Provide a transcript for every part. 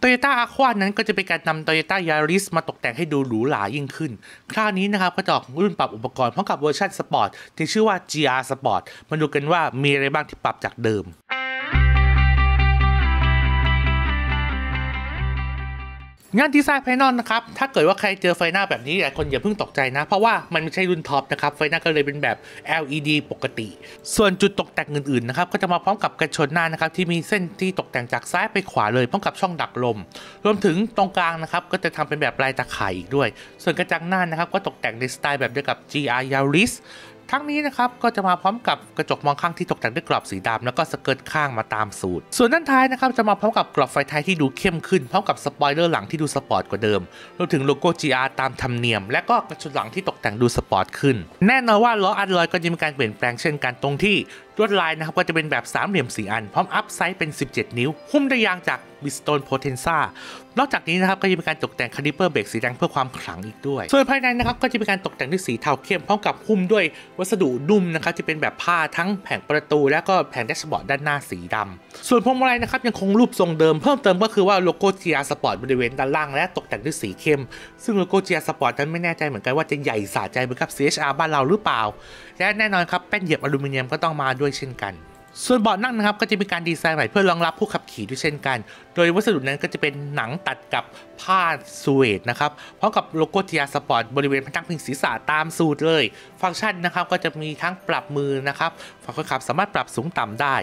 โตโยต้าอาควานั้นก็จะเป็นการนำโตโยต้ายาริสมาตกแต่งให้ดูหรูหรายิ่งขึ้น คราวนี้นะครับก็จะออกรุ่นปรับอุปกรณ์พร้อมกับเวอร์ชันสปอร์ตที่ชื่อว่า GR Sport มาดูกันว่ามีอะไรบ้างที่ปรับจากเดิม งานดีไซน์ภายนอกนะครับ ถ้าเกิดว่าใครเจอไฟหน้าแบบนี้หลายคนอย่าเพิ่งตกใจนะ เพราะว่ามันไม่ใช่รุ่นท็อปนะครับ ไฟหน้าก็เลยเป็นแบบ LED ปกติ ส่วนจุดตกแต่งอื่นๆนะครับ ก็จะมาพร้อมกับกันชนหน้านะครับ ที่มีเส้นที่ตกแต่งจากซ้ายไปขวาเลยพร้อมกับช่องดักลม รวมถึงตรงกลางนะครับ ก็จะทำเป็นแบบลายตาข่ายอีกด้วย ส่วนกระจังหน้านะครับ ก็ตกแต่งในสไตล์แบบเดียวกับ GR Yaris ทั้งนี้นะครับก็จะมาพร้อมกับกระจกมองข้างที่ตกแต่งด้วยกรอบสีดำแล้วก็สเกิร์ตข้างมาตามสูตร ส่วนด้านท้ายนะครับจะมาพร้อมกับกรอบไฟท้ายที่ดูเข้มขึ้นพร้อมกับสปอยเลอร์หลังที่ดูสปอร์ตกว่าเดิมรวมถึงโลโก้ GR ตามธรรมเนียม และก็กระจกหลังที่ตกแต่งดูสปอร์ตขึ้น แน่นอนว่าล้ออัลลอยก็จะมีการเปลี่ยนแปลงเช่นกันตรงที่ ลวดลายนะครับก็จะเป็นแบบสามเหลี่ยมสี่อัน พร้อม upsize เป็น 17 นิ้ว หุ้มด้วยยางจาก Bridgestone Potenza นอกจากนี้นะครับก็จะมีการตกแต่งคาลิเปอร์เบรกสีแดงเพื่อความขลังอีกด้วย ส่วนภายในนะครับก็จะมีการตกแต่งด้วยสีเทาเข้มพร้อมกับหุ้มด้วยวัสดุนุ่มนะครับที่เป็นแบบผ้าทั้งแผงประตู และก็แผงแดชบอร์ดด้านหน้าสีดำส่วนพวงมาลัยนะครับยังคงรูปทรงเดิมเพิ่มเติมก็คือว่าโลโก้ GR Sport บริเวณด้านล่างและตกแต่งด้วยสีเข้ม ซึ่งโลโก้ GR Sport นั้นไม่แน่ใจเหมือนกันว่าจะใหญ่สะใจเหมือนกับ CHR บ้านเราหรือเปล่า และแน่นอนครับแป้นเหยียบอลูมิเนียมก็ต้องมาด้วยเช่นกัน ส่วนเบาะนั่งนะครับก็จะมีการดีไซน์ใหม่เพื่อรองรับผู้ขับขี่ด้วยเช่นกัน โดยวัสดุนั้นก็จะเป็นหนังตัดกับผ้า suede นะครับพร้อมกับโลโก้ GR Sport บริเวณพนักพิงศีรษะตามสูตรเลย ฟังก์ชันนะครับก็จะมีทั้งปรับมือนะครับฝั่งคนขับสามารถปรับสูงต่ำได้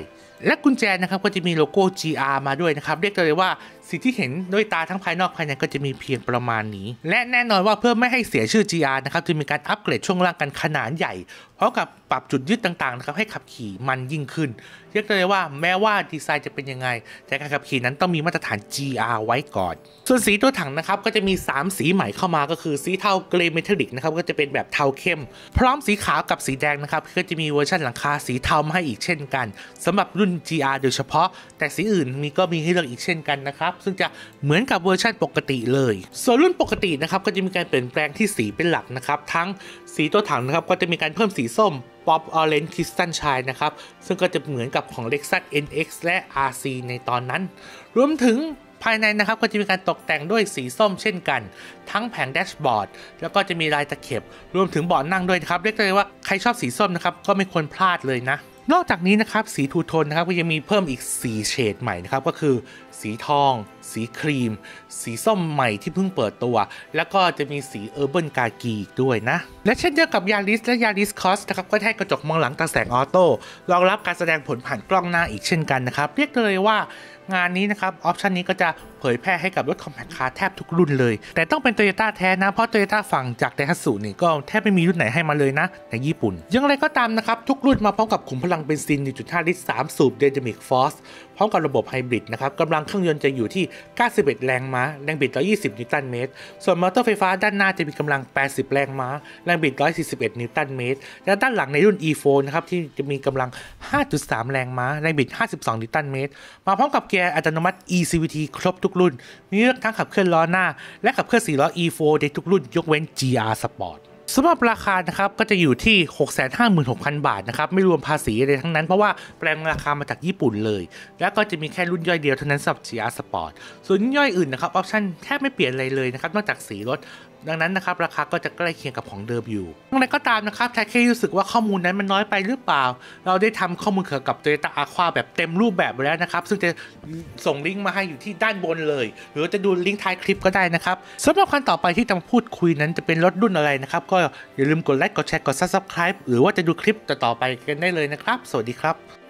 และกุญแจนะครับก็จะมีโลโก้ GR มาด้วยนะครับ เรียกได้เลยว่าสิ่งที่เห็นด้วยตาทั้งภายนอกภายในก็จะมีเพียงประมาณนี้ และแน่นอนว่าเพื่อไม่ให้เสียชื่อ GR นะครับจะมีการอัปเกรดช่วงล่างกันขนานใหญ่พร้อมกับปรับจุดยึดต่างๆนะครับให้ขับขี่มันยิ่งขึ้น เรียกได้เลยว่าแม้ว่าดีไซน์จะเป็นยังไง แต่การขับขี่นั้นต้องมีมาตรฐาน GR ไว้ก่อน ส่วนสีตัวถังนะครับก็จะมี 3 สีใหม่เข้ามาก็คือสีเทา gray metallic นะครับก็จะเป็นแบบเทาเข้ม พร้อมสีขาวกับสีแดงนะครับก็จะมีเวอร์ชันหลังคาสีเทามาให้อีกเช่นกันสำหรับรุ่น GR โดยเฉพาะ แต่สีอื่นมีก็มีให้เลือกอีกเช่นกันนะครับ ซึ่งจะเหมือนกับเวอร์ชันปกติเลย ส่วนรุ่นปกตินะครับก็จะมีการเปลี่ยนแปลงที่สีเป็นหลักนะครับ ทั้งสีตัวถังนะครับก็จะมีการเพิ่มสีส้ม Pop Orange Crystal Shine นะครับ ซึ่งก็จะเหมือนกับของ Lexus NX และ RC ในตอนนั้น รวมถึงภายในนะครับก็จะมีการตกแต่งด้วยสีส้มเช่นกัน ทั้งแผงแดชบอร์ดแล้วก็จะมีลายตะเข็บ รวมถึงเบาะนั่งด้วยนะครับ เรียกได้ว่าใครชอบสีส้มนะครับก็ไม่ควรพลาดเลยนะ นอกจากนี้นะครับสีทูโทนนะครับก็ยังมีเพิ่มอีก 4 เฉดใหม่นะครับก็คือสีทอง สีครีม สีส้มใหม่ที่เพิ่งเปิดตัว แล้วก็จะมีสี Urban Khaki อีกด้วยนะ และเช่นเดียวกับยาริสและยาริสครอสนะครับก็ให้กระจกมองหลังตัดแสง auto รองรับการแสดงผลผ่านกล้องหน้าอีกเช่นกันนะครับ เรียกเลยว่า งานนี้นะครับออปชันนี้ก็จะเผยแพร่ให้กับรถ compact car แทบทุกรุ่นเลย แต่ต้องเป็นโตโยต้าแท้นะ เพราะโตโยต้าฝั่งจากไดฮัตสุนี่ก็แทบไม่มีรุ่นไหนให้มาเลยนะ ในญี่ปุ่นอย่างไรก็ตามนะครับ ทุกรุ่นมาพร้อมกับขุมพลังเบนซิน 1.5 ลิตร 3 สูบเดน a มิกฟอสพร้อมกับระบบไฮบริดนะครับกำลังเครื่องยนต์จะอยู่ที่ 91 แรงม้า แรงบิด 120 นิวตันเมตร ส่วนมอเตอร์ไฟฟ้าด้านหน้าจะมีกำลัง 80 แรงม้า แรงบิด 141 นิวตันเมตร และด้านหลังในรุ่น E4 นะครับที่จะมีกำลัง 5.3 แรงม้า แรงบิด 52 นิวตันเมตร มาพร้อมกับเกียร์อัตโนมัติ eCVT ครบทุกรุ่น มีเลือกทั้งขับเคลื่อนล้อหน้า และขับเคลื่อน4ล้อ E4 ในทุกรุ่นยกเว้น GR Sport สำหรับราคานะครับก็จะอยู่ที่ 656,000 บาทนะครับไม่รวมภาษีอะไรทั้งนั้นเพราะว่าแปลงราคามาจากญี่ปุ่นเลย แล้วก็จะมีแค่รุ่นย่อยเดียวเท่านั้นสำหรับ GR Sport ส่วนรุ่นย่อยอื่นนะครับออปชั่นแทบไม่เปลี่ยนอะไรเลยนะครับนอกจากสีรถดังนั้นนะครับราคาก็จะใกล้เคียงกับของเดิมอยู่อย่างไรก็ตามนะครับแท็กแค่รู้สึกว่าข้อมูลนั้นมันน้อยไปหรือเปล่า เราได้ทำข้อมูลเกี่ยวกับ Toyota Aqua แบบเต็มรูปแบบไปแล้วนะครับ ซึ่งจะส่งลิงก์มาให้อยู่ที่ด้านบนเลย หรือจะดูลิงก์ท้ายคลิปก็ได้นะครับสำหรับคันต่อไปที่จะมาพูดคุยนั้นจะเป็นรถรุ่นอะไรนะครับก็อย่าลืมกดไลค์กดแชร์กด subscribe หรือว่าจะดูคลิปต่อๆไปกันได้เลยนะครับ สวัสดีครับ